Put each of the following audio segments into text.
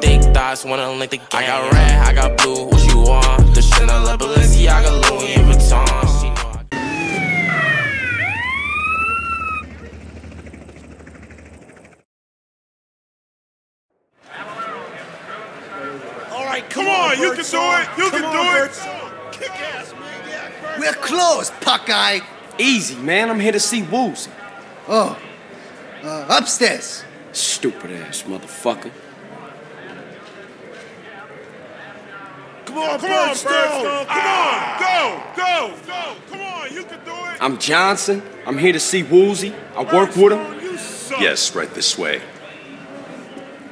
thick thighs, wanna link the game. I got red, I got blue, what you want? The Chanel, Balenciaga, Louis Vuitton. She know I All right, come, on, you can do it. You can do it. Kick ass, man. Yeah, We're closed, Puckeye. Easy, man. I'm here to see Woozie. Oh, uh, upstairs. Stupid ass motherfucker. Come on, come on, Birdstone. Come on, go, go, go. Come on, you can do it. I'm Johnson. I'm here to see Woozie. I work with him. Birdstone, you suck. Yes, right this way.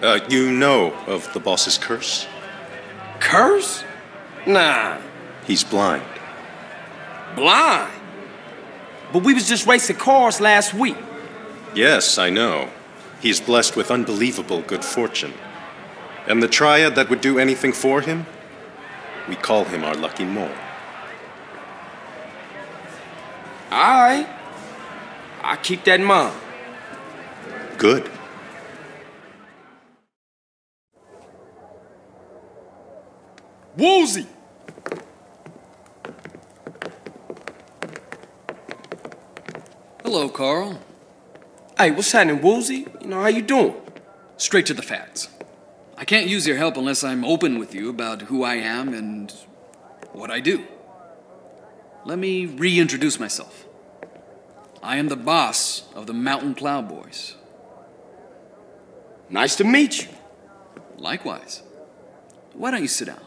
Uh, you know of the boss's curse? Curse? Nah. He's blind. Blind. But we was just racing cars last week. Yes, I know. He's blessed with unbelievable good fortune. And the triad that would do anything for him? We call him our lucky mole. Alright. I keep that in mind. Good. Woozie! Hello, Carl. Hey, what's happening, Woozie? You know, how you doing? Straight to the facts. I can't use your help unless I'm open with you about who I am and what I do. Let me reintroduce myself. I am the boss of the Mountain Cloud Boys. Nice to meet you. Likewise. Why don't you sit down?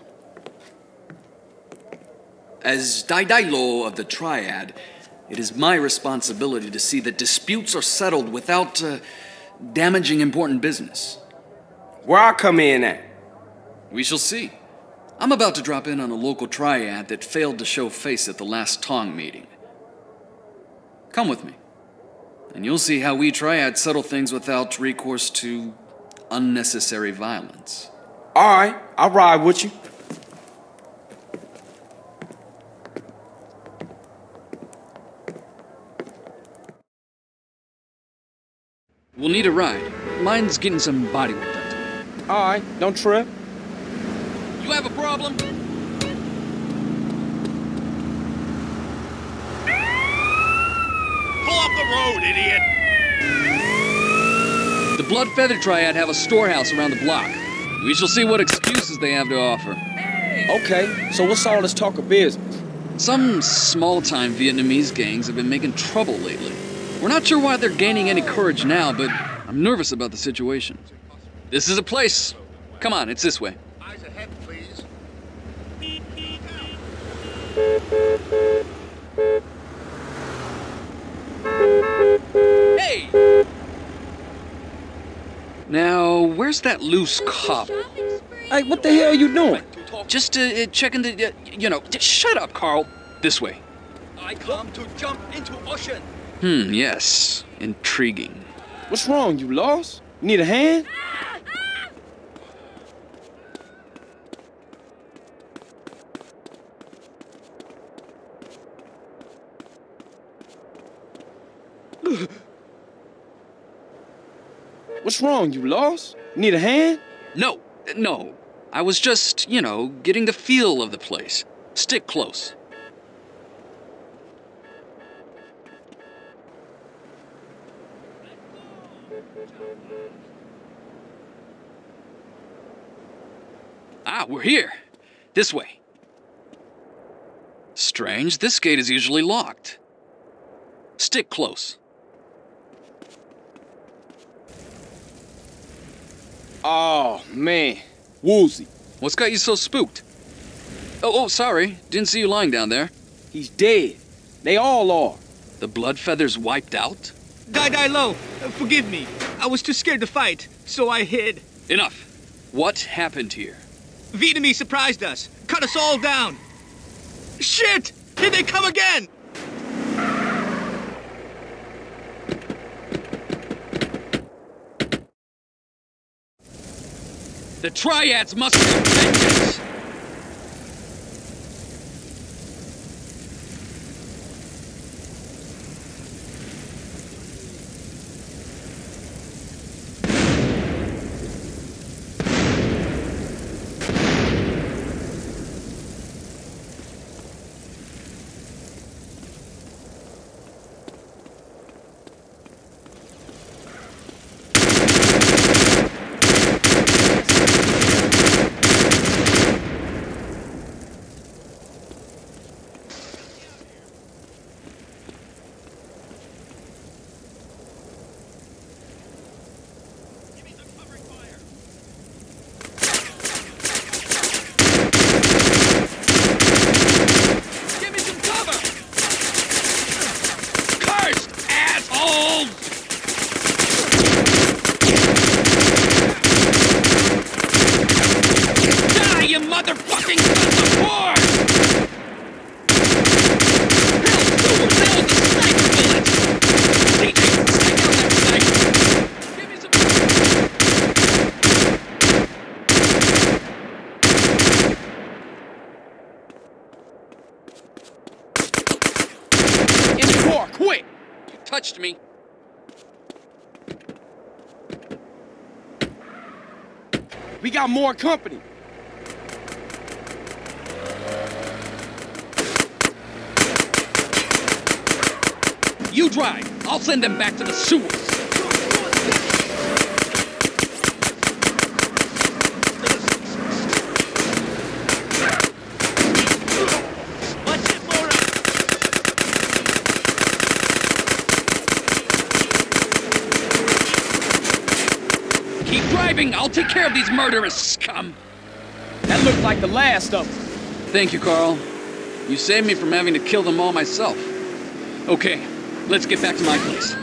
As Daidailo of the Triad, it is my responsibility to see that disputes are settled without uh, damaging important business. Where I come in at? We shall see. I'm about to drop in on a local triad that failed to show face at the last Tong meeting. Come with me, and you'll see how we triads settle things without recourse to unnecessary violence. Alright, I'll ride with you. We'll need a ride. Mine's getting some body work done. to it. Alright, don't trip. You have a problem? Pull up the road, idiot. The Blood Feather Triad have a storehouse around the block. We shall see what excuses they have to offer. Okay, so what's all this talk of business? Some small time Vietnamese gangs have been making trouble lately. We're not sure why they're gaining any courage now, but I'm nervous about the situation. This is a place. Come on, it's this way. Eyes ahead, please. Hey! Now, where's that loose cop? Hey, what the hell are you doing? Just uh, uh, checking the, uh, you know, just shut up, Carl. This way. I come to jump into ocean. Hmm, yes. Intriguing. What's wrong? You lost? You need a hand? What's wrong? You lost? Need a hand? No, no. I was just, you know, getting the feel of the place. Stick close. Ah, we're here. This way. Strange, this gate is usually locked. Stick close. Oh, man. Woozie. What's got you so spooked? Oh, oh, sorry. Didn't see you lying down there. He's dead. They all are. The blood feathers wiped out? Die, die low. Uh, Forgive me. I was too scared to fight, so I hid. Enough. What happened here? Vietnamese surprised us, cut us all down. Shit! Here they come again! The triads must have vengeance! Touched me. We got more company. You drive. I'll send them back to the sewers. Watch it, Mora! Keep driving. I'll take care of these murderous scum. That looked like the last of them. Thank you, Carl. You saved me from having to kill them all myself. Okay, let's get back to my place.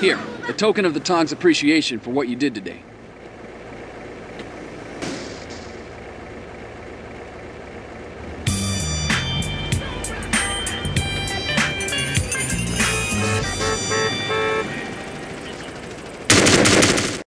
Here, a token of the Tong's appreciation for what you did today.